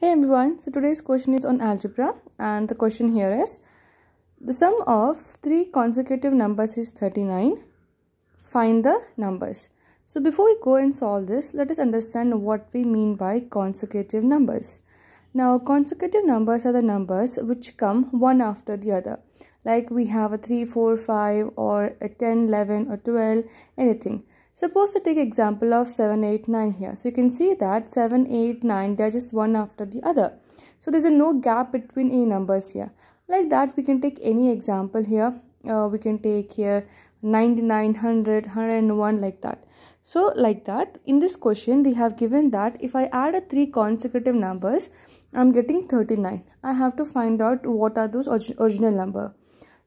Hey everyone, so today's question is on algebra and the question here is the sum of three consecutive numbers is 39. Find the numbers. So before we go and solve this, let us understand what we mean by consecutive numbers. Now consecutive numbers are the numbers which come one after the other. Like we have a 3, 4, 5 or a 10, 11 or 12, anything. Suppose to take example of 7, 8, 9 here. So you can see that 7, 8, 9, they're just one after the other. So there's a no gap between any numbers here. Like that, we can take any example here. Uh, we can take here 99, 100, 101 like that. So like that, in this question, they have given that if I add a three consecutive numbers, I'm getting 39. I have to find out what are those original number.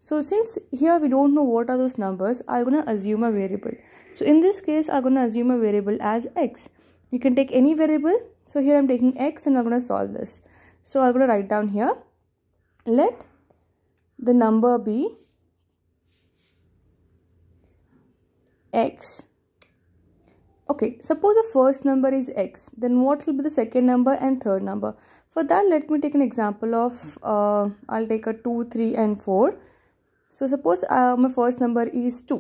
So since here we don't know what are those numbers, I'm going to assume a variable. So in this case, I'm going to assume a variable as x. You can take any variable. So here I'm taking x and I'm going to solve this. So I'm going to write down here. Let the number be x. Okay, suppose the first number is x. Then what will be the second number and third number? For that, let me take an example of, uh, I'll take a 2, 3 and 4. So suppose uh, my first number is 2.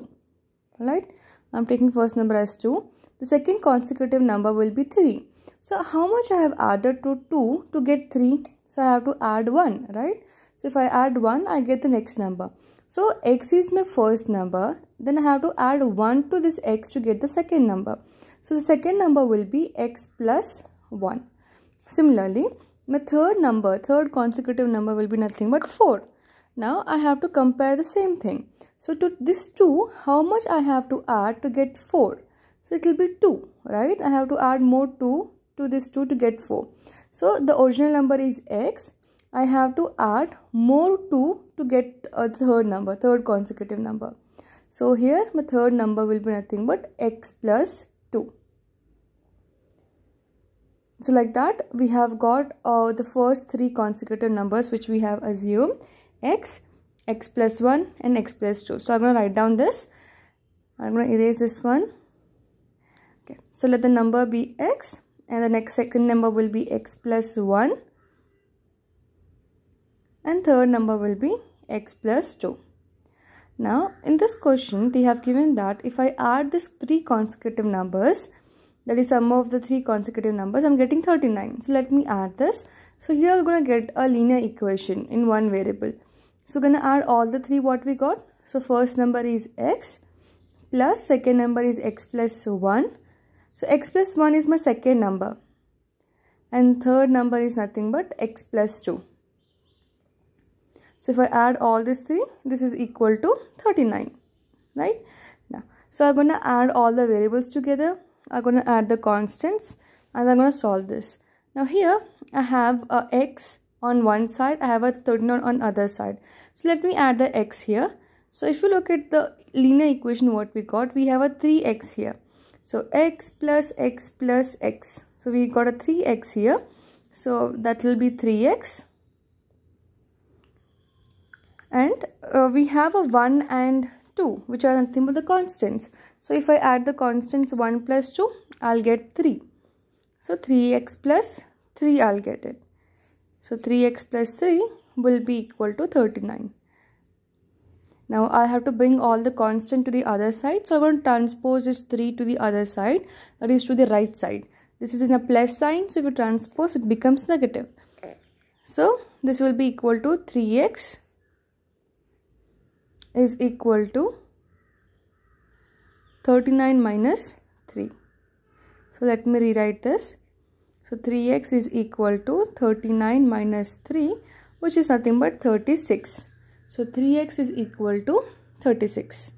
right I'm taking first number as 2. The second consecutive number will be 3. So how much I have added to 2 to get 3? So I have to add 1, right? So if I add 1, I get the next number. So x is my first number. Then I have to add 1 to this x to get the second number. So the second number will be x plus 1. Similarly, my third number, third consecutive number will be nothing but 4. Now I have to compare the same thing. So to this 2, how much I have to add to get 4? So it will be 2, right? I have to add more 2 to this 2 to get 4. So the original number is x. I have to add more 2 to get a third number, third consecutive number. So here my third number will be nothing but x plus 2. So like that we have got uh, the first three consecutive numbers which we have assumed x x plus 1 and x plus 2. So I'm going to write down this. I'm going to erase this one. Okay. So let the number be x and the next second number will be x plus 1 and third number will be x plus 2. Now in this question they have given that if I add these three consecutive numbers that is sum of the three consecutive numbers I'm getting 39. So let me add this. So here we're going to get a linear equation in one variable. So we're gonna add all the three what we got. So first number is x plus second number is x plus 1. So x plus 1 is my second number. And third number is nothing but x plus 2. So if I add all these three, this is equal to 39. Right? Now, so I'm going to add all the variables together. I'm going to add the constants and I'm going to solve this. Now here I have a x on one side I have a 39 on other side. So let me add the x here. So if you look at the linear equation what we got we have a 3x here. So x plus x plus x. So we got a 3x here. So that will be 3x and uh, we have a 1 and 2 which are nothing but the constants. So if I add the constants 1 plus 2 I'll get 3 so 3x plus 3 I'll get it so 3x plus 3 will be equal to 39. Now I have to bring all the constant to the other side. So I'm going to transpose this 3 to the other side. That is to the right side. This is in a plus sign. So if you transpose it becomes negative. So this will be equal to 3x is equal to 39 minus 3. So let me rewrite this. So 3x is equal to 39 minus 3 which is nothing but 36. So 3x is equal to 36.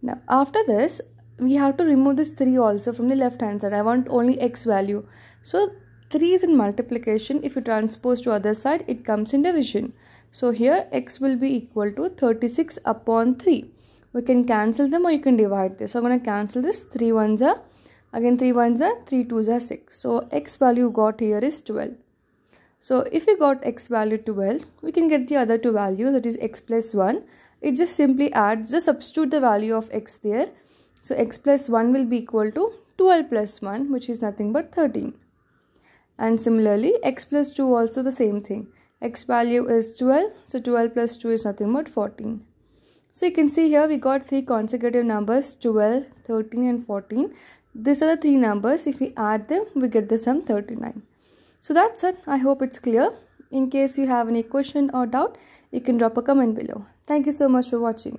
Now after this we have to remove this 3 also from the left hand side. I want only x value. So 3 is in multiplication. If you transpose to other side it comes in division. So here x will be equal to 36 upon 3. We can cancel them or you can divide this. So I'm going to cancel this. 3 ones are Again 3 ones are 3 twos are 6. So x value got here is 12. So if we got x value 12, we can get the other two values that is x plus 1. It just simply adds, just substitute the value of x there. So x plus 1 will be equal to 12 plus 1 which is nothing but 13. and similarly x plus 2 also the same thing x value is 12 so 12 plus 2 is nothing but 14 so you can see here we got three consecutive numbers 12 13 and 14 these are the three numbers. If we add them we get the sum 39 so that's it. I hope it's clear. In case you have any question or doubt you can drop a comment below. Thank you so much for watching